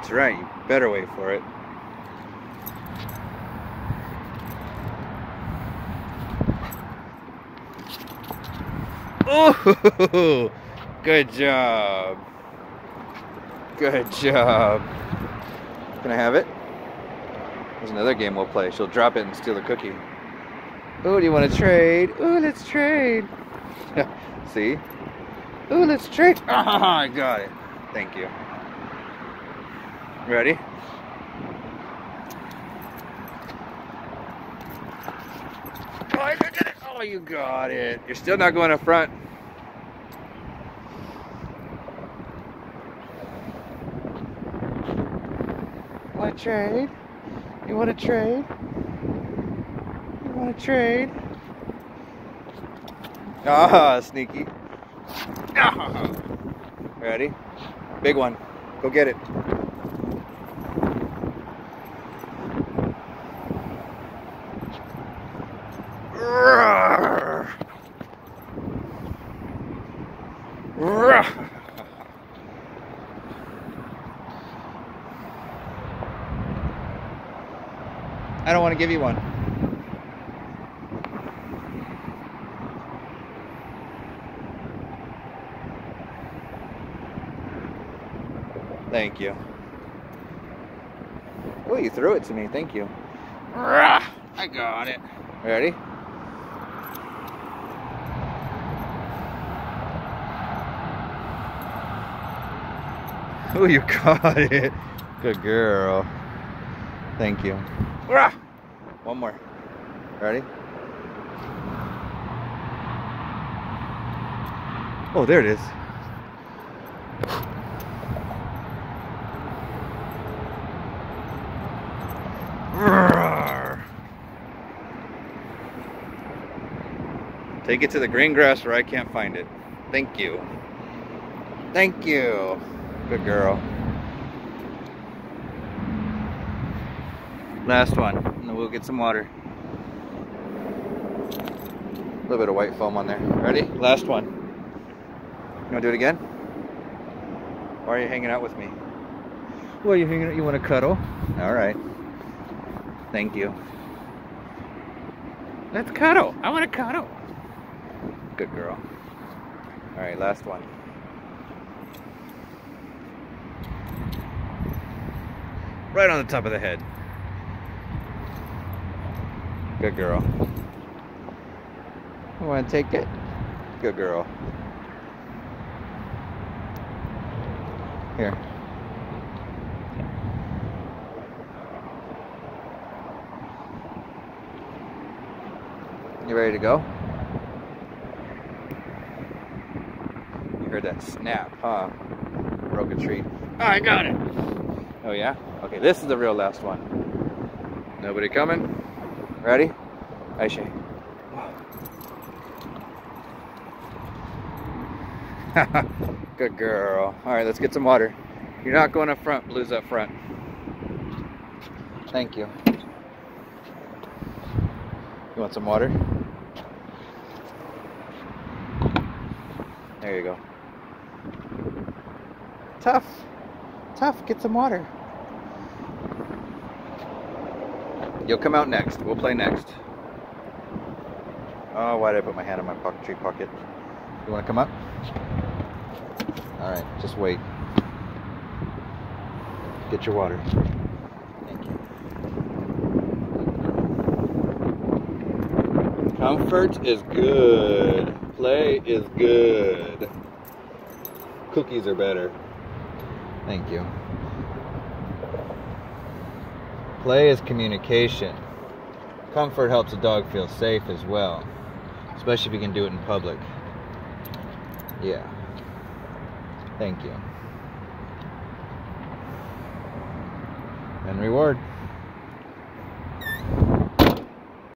That's right, you better wait for it. Oh, good job. Good job. Can I have it? There's another game we'll play. She'll drop it and steal the cookie. Oh, do you want to trade? Oh, let's trade. See? Oh, let's trade. Ah, I got it. Thank you. Ready? Oh, I did it. Oh, you got it. You're still not going up front. Want to trade? You want to trade? You want to trade? Ah, sneaky. Ah. Ready? Big one. Go get it. I don't want to give you one. Thank you. Oh, you threw it to me. Thank you. I got it. Ready? Oh, you caught it. Good girl. Thank you. One more. Ready? Oh, there it is. Take it to the green grass where I can't find it. Thank you. Thank you. Good girl. Last one, and then we'll get some water. A little bit of white foam on there. Ready? Last one. You wanna do it again? Why are you hanging out with me? Well, you hanging out? You want to cuddle? All right. Thank you. Let's cuddle. I want to cuddle. Good girl. All right, last one. Right on the top of the head. Good girl. You want to take it? Good girl. Here. You ready to go? You heard that snap, huh? Broke a tree. Oh, I got it. Oh yeah? Okay, this is the real last one. Nobody coming? Ready? Ayse. Good girl. All right, let's get some water. You're not going up front, Blue's up front. Thank you. You want some water? There you go. Tough. Tough, get some water. You'll come out next. We'll play next. Oh, why did I put my hand in my pocket, tree pocket? You want to come up? All right, just wait. Get your water. Thank you. Comfort is good. Play is good. Cookies are better. Thank you. Play is communication. Comfort helps a dog feel safe as well, especially if you can do it in public. Yeah. Thank you. And reward.